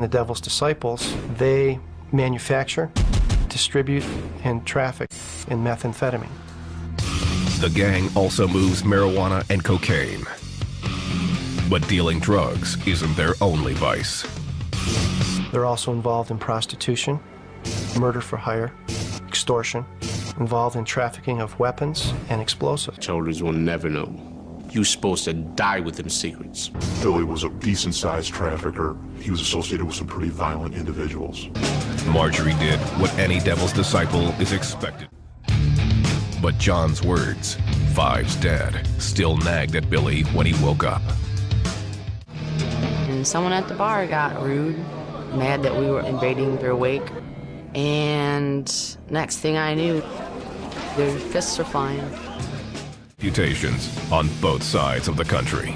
The Devils Diciples, they manufacture, distribute, and traffic in methamphetamine. The gang also moves marijuana and cocaine. But dealing drugs isn't their only vice. They're also involved in prostitution, murder for hire, extortion, involved in trafficking of weapons and explosives. Children will never know. You're supposed to die with them secrets. Billy was a decent sized trafficker. He was associated with some pretty violent individuals. Marjorie did what any devil's disciple is expected. But John's words, Five's dad, still nagged at Billy when he woke up. And someone at the bar got rude, mad that we were invading their wake. And next thing I knew, their fists were flying. On both sides of the country.